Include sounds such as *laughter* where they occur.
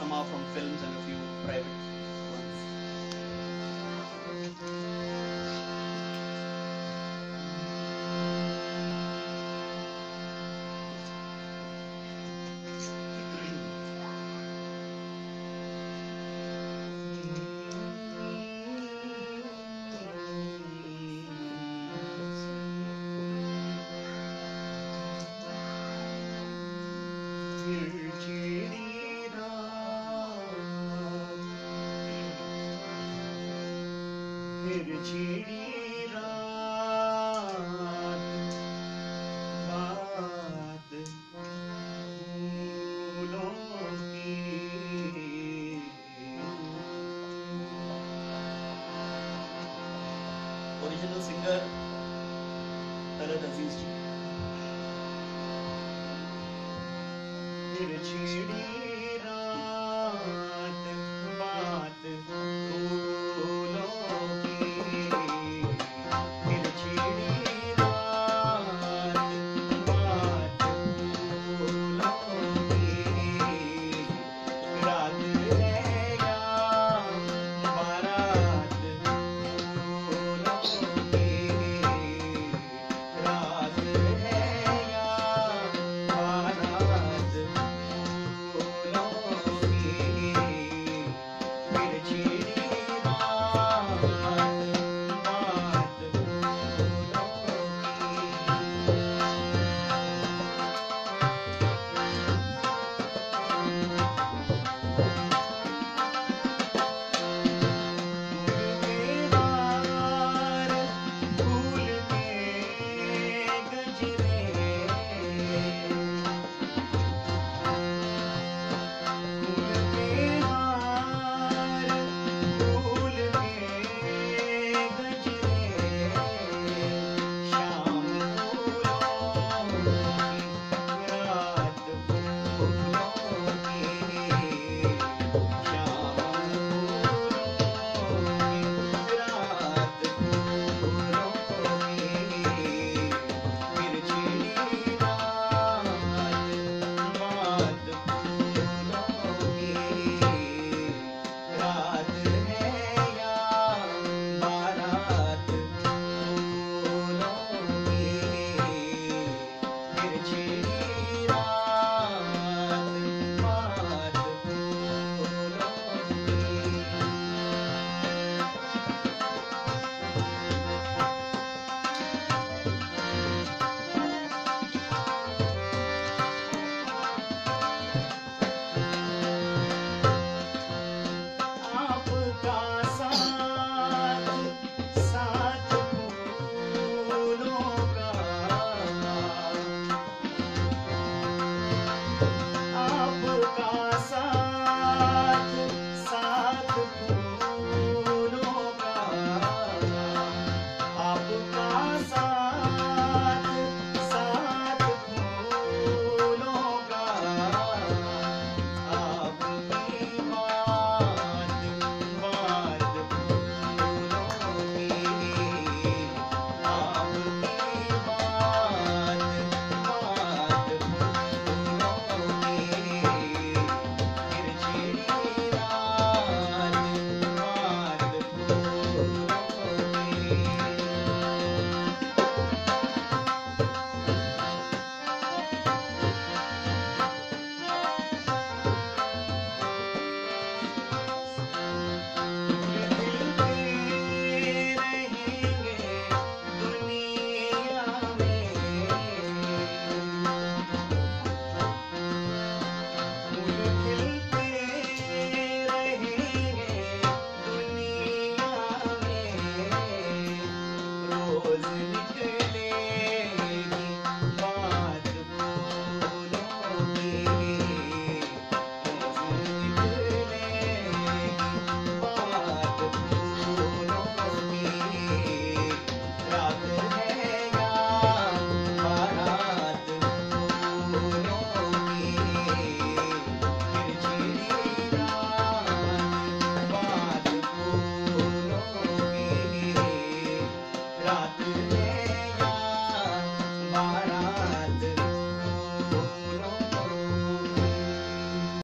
some are from films and a few private ones. फिर *clears throat* *clears throat* *clears throat* छिड़ी रात बात फूलों की ओरिजिनल सिंगर तरत अज़ीज़ जी छिड़ी 等。Hallelujah.